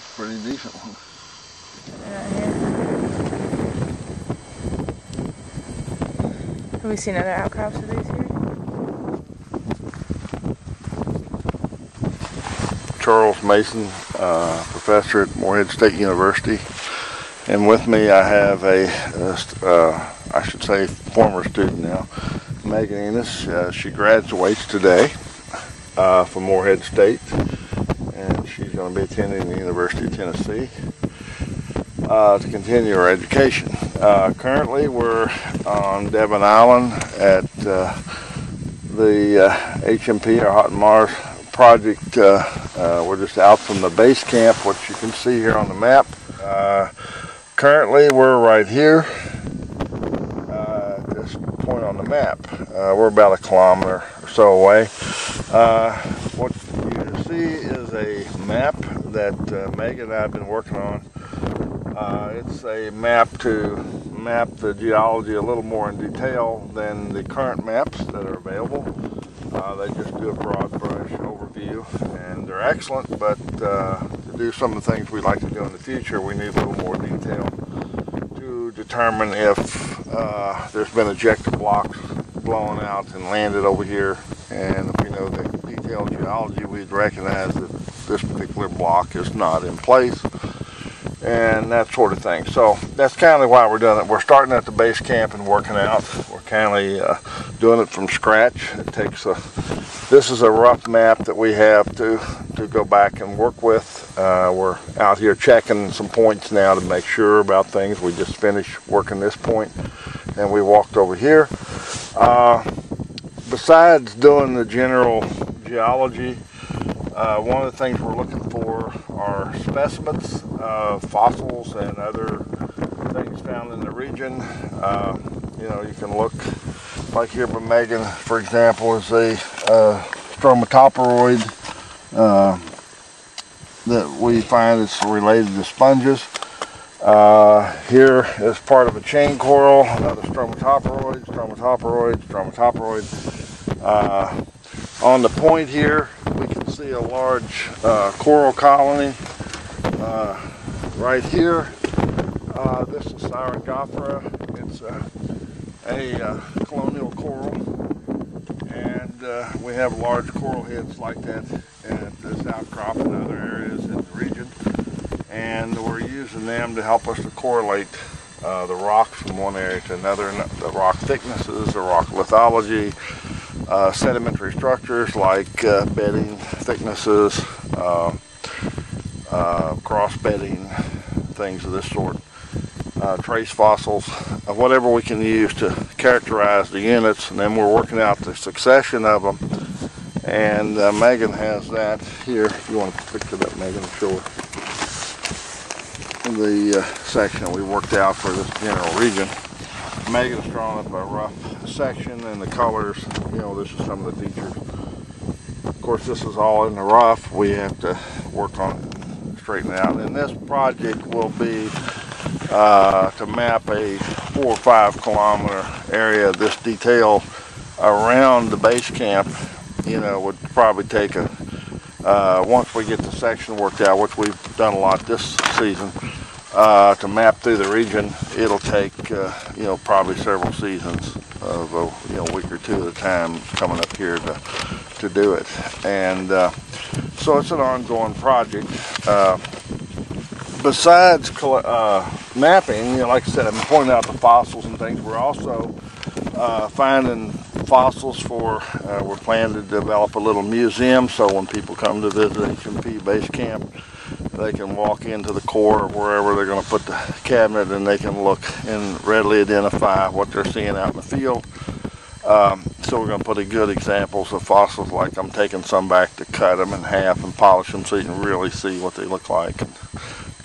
that's a pretty decent one. Have we seen other outcrops of these here? Charles Mason, uh, professor at Morehead State University. And with me I have a, uh, I should say, former student now, Megan Ennis. Uh, she graduates today uh, from Morehead State, and she's going to be attending the University of Tennessee uh, to continue her education. Uh, currently, we're on Devon Island at uh, the HMP, or Haughton Mars project. Uh, uh, we're just out from the base camp, which you can see here on the map. Uh, currently, we're right here this point on the map. we're about a kilometer or so away. what you see is a map that Megan and I have been working on uh, it's a map to map the geology a little more in detail than the current maps that are available. Uh, they just do a broad brush overview and they're excellent, but uh, to do some of the things we'd like to do in the future, we need a little more detail to determine if uh, there's been ejector blocks blown out and landed over here. And if we know the detailed geology, we'd recognize that this particular block is not in place and that sort of thing. So that's kind of why we're doing it. We're starting at the base camp and working out. We're kind of uh, doing it from scratch. It takes a. This is a rough map that we have to to go back and work with. Uh, we're out here checking some points now to make sure about things. We just finished working this point, and we walked over here. Uh, besides doing the general geology uh, one of the things we're looking for are specimens, uh, fossils, and other things found in the region. Uh, you know, you can look, like here by Megan, for example, is a uh, stromatoporoid uh, that we find is related to sponges. Uh, here is part of a chain coral, another stromatoporoid, stromatoporoid, stromatoporoid. Uh, on the point here, see a large uh, coral colony uh, right here. Uh, this is Syringopora. It's a uh, colonial coral. And uh, we have large coral heads like that at this outcrop and other areas in the region. And we're using them to help us to correlate uh, the rock from one area to another, the rock thicknesses, the rock lithology, uh, sedimentary structures like uh, bedding thicknesses, uh, uh cross bedding, things of this sort, uh, trace fossils, uh, whatever we can use to characterize the units, and then we're working out the succession of them. And Megan has that here. If you want to pick it up, Megan, show. The section we worked out for this general region. Megan's drawn up a rough section and the colors, you know, this is some of the features. Of course, this is all in the rough. We have to work on it, straighten it out. And this project will be uh, to map a four or five kilometer area. This detail around the base camp, you know, would probably take a, uh, once we get the section worked out, which we've done a lot this season, uh, to map through the region, it'll take uh, you know probably several seasons of a you know week or two at a time coming up here to to do it, and uh, so it's an ongoing project. Uh, besides uh, mapping, you know, like I said, I'm pointing out the fossils and things. We're also uh, finding fossils for. we're planning to develop a little museum, so when people come to visit HMP base camp they can walk into the core or wherever they're going to put the cabinet and they can look and readily identify what they're seeing out in the field. Um, so we're going to put a good examples of fossils like I'm taking some back to cut them in half and polish them so you can really see what they look like.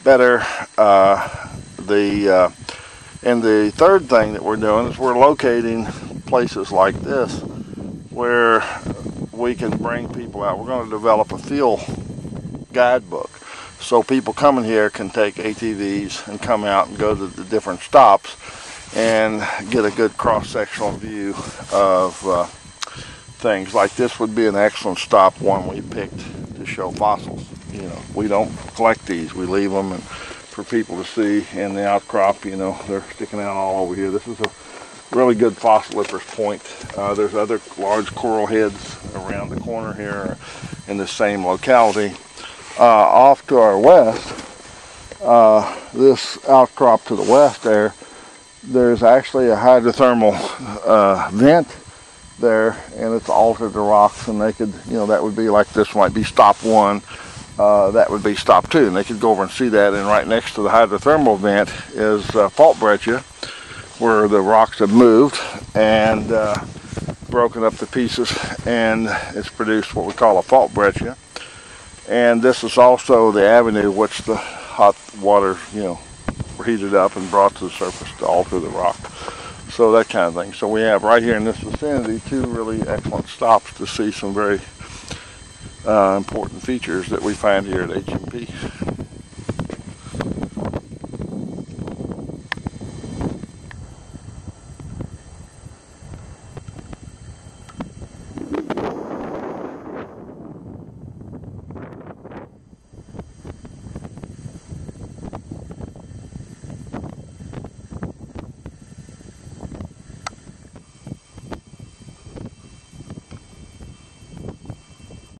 Better, uh, the uh, and the third thing that we're doing is we're locating places like this where we can bring people out. We're going to develop a field guidebook so people coming here can take ATVs and come out and go to the different stops and get a good cross-sectional view of uh, things like this would be an excellent stop one we picked to show fossils. you know, we don't collect these. We leave them and for people to see. And the outcrop, you know, they're sticking out all over here. This is a really good fossiliferous point. Uh, there's other large coral heads around the corner here in the same locality. Uh, off to our west, uh, this outcrop to the west there, there's actually a hydrothermal uh, vent there and it's altered the rocks and they could, you know, that would be like this might be stop one, uh, that would be stop two and they could go over and see that and right next to the hydrothermal vent is uh, fault breccia where the rocks have moved and uh, broken up to pieces and it's produced what we call a fault breccia and this is also the avenue which the hot water, you know, heated up and brought to the surface to alter the rock. So that kind of thing. So we have right here in this vicinity two really excellent stops to see some very uh, important features that we find here at HMP.